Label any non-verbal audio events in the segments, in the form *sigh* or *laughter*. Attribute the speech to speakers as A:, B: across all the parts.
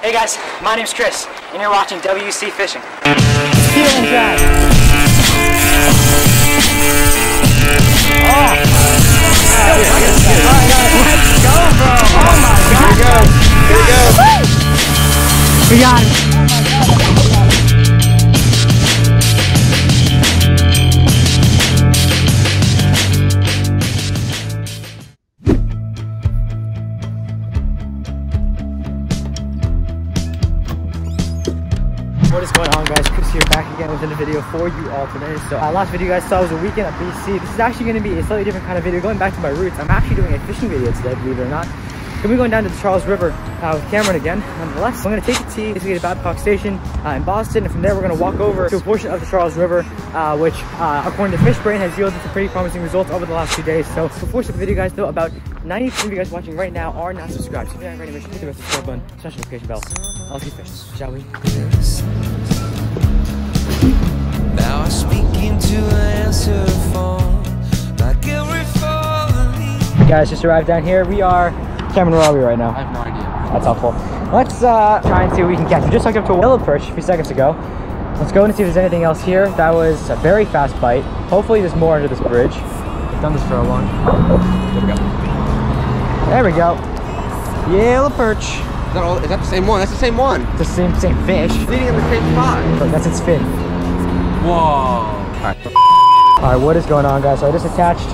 A: Hey guys, my name's Chris, and you're watching WC Fishing.
B: Feeling drag. Oh! Let's go, bro! Oh my god! Here we go! Here we go! We got him! What is going on guys? Chris here back again with another video for you all today. So uh, last video you guys saw was a weekend at BC. This is actually going to be a slightly different kind of video going back to my roots. I'm actually doing a fishing video today, believe it or not. Gonna be going down to the Charles River uh, with Cameron again. Nonetheless, I'm gonna take the T basically to Babcock Station uh, in Boston, and from there we're gonna walk over to a portion of the Charles River, uh, which uh, according to Fishbrain has yielded some pretty promising results over the last few days. So before the video, guys, though, about 90% of you guys watching right now are not subscribed. So if you're not already, make sure to hit the subscribe button, smash the notification bell. Let's get fish, shall we?
C: Now I speak into an answer phone like
B: guys just arrived down here. We are, Cameron, where are we right now?
D: I have no idea.
B: That's helpful. Let's uh, try and see what we can catch. We just hooked up to a yellow perch a few seconds ago. Let's go and see if there's anything else here. That was a very fast bite. Hopefully there's more under this bridge. I've done this for a long
D: There we go.
B: There we go. Yellow perch.
D: Is that, all, is that the same one? That's the same one.
B: It's the same, same fish.
D: It's eating in the same spot.
B: Look, that's its fin.
D: Whoa. Alright.
B: All right, what is going on, guys? So I just attached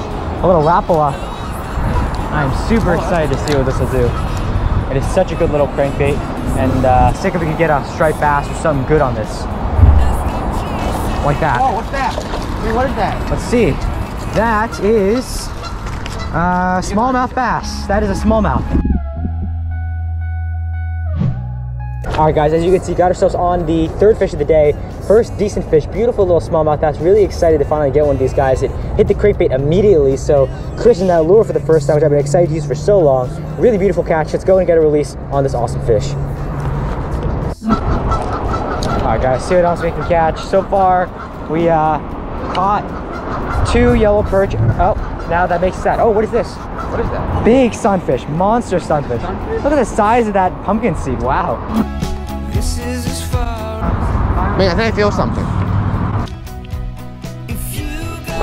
B: a little Rapala. I'm super excited to see what this will do. It is such a good little crankbait, and uh, sick if we could get a striped bass or something good on this. Like that.
D: Oh, what's that? Mean, what is that?
B: Let's see. That is uh, smallmouth bass. That is a smallmouth. All right, guys, as you can see, got ourselves on the third fish of the day. First decent fish, beautiful little smallmouth bass. Really excited to finally get one of these guys. It hit the crankbait immediately, so christened that lure for the first time, which I've been excited to use for so long. Really beautiful catch. Let's go and get a release on this awesome fish. All right, guys, see what else we can catch. So far, we uh, caught two yellow perch. Oh, now that makes sense. Oh, what is this?
D: What is that?
B: Big sunfish, monster sunfish.
D: Sunfish?
B: Look at the size of that pumpkin seed. Wow.
D: Man, I think I feel something.
C: if you go.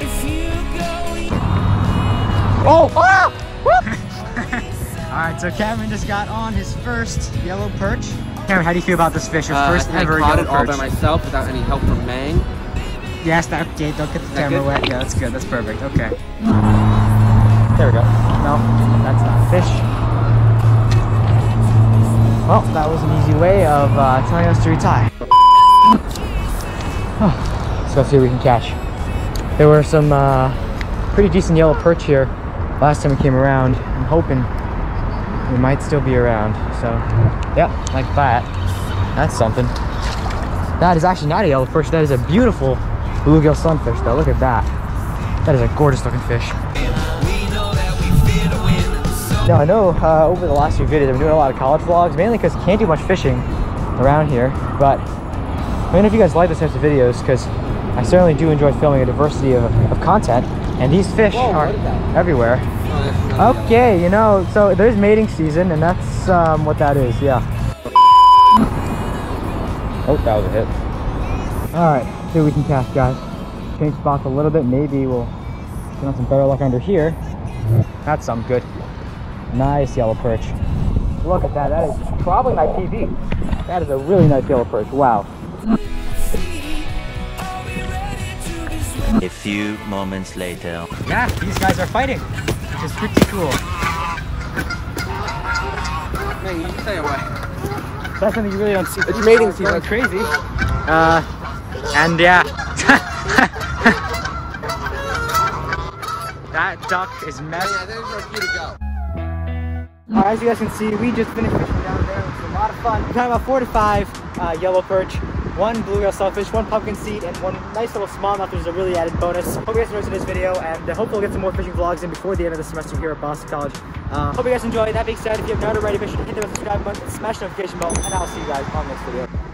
C: If you go,
B: Oh! ah! *laughs* All right, so Cameron just got on his first yellow perch. Cameron, how do you feel about this fish? Your
D: Uh,
B: first
D: I
B: ever
D: caught it all
B: perch.
D: by myself without any help from Meng.
B: Yes, that, okay, don't get the
D: that
B: camera
D: good?
B: wet. Yeah, that's good. That's perfect. Okay. There we go. No, that's not a fish. Well, that was an easy way of uh, telling us to retie. *sighs* Let's go see what we can catch. There were some uh, pretty decent yellow perch here last time we came around. I'm hoping we might still be around. So, yeah, like that. That's something. That is actually not a yellow perch. That is a beautiful bluegill sunfish, though. Look at that. That is a gorgeous looking fish. Now I know uh, over the last few videos I've been doing a lot of college vlogs, mainly because can't do much fishing around here. But I don't know if you guys like those types of videos because I certainly do enjoy filming a diversity of, of content. And these fish
D: Whoa,
B: are
D: what is that?
B: everywhere.
D: Oh,
B: Okay, you know, so there's mating season, and that's um, what that is. Yeah. Oh, that was a hit. All right, see what we can catch, guys. Change spots a little bit. Maybe we'll get on some better luck under here. That's some good. Nice yellow perch. Look at that. That is probably my PB. That is a really nice yellow perch. Wow.
E: A few moments later.
B: Yeah, these guys are fighting, which is pretty cool.
D: Man, you stay away.
B: That's something you really don't see.
D: It's mating season.
B: Going crazy. Uh, and yeah. *laughs* that duck is messed.
D: Yeah, there's where you to go.
B: Uh, as you guys can see, we just finished fishing down there. It was a lot of fun. We caught about four to five uh, yellow perch, one bluegill sunfish, one pumpkin seed, and one nice little smallmouth, which is a really added bonus. Hope you guys enjoyed this video, and uh, hopefully we'll get some more fishing vlogs in before the end of the semester here at Boston College. Uh, hope you guys enjoyed. That being said, if you have not already, make sure to hit the subscribe button, smash the notification bell, and I'll see you guys on the next video.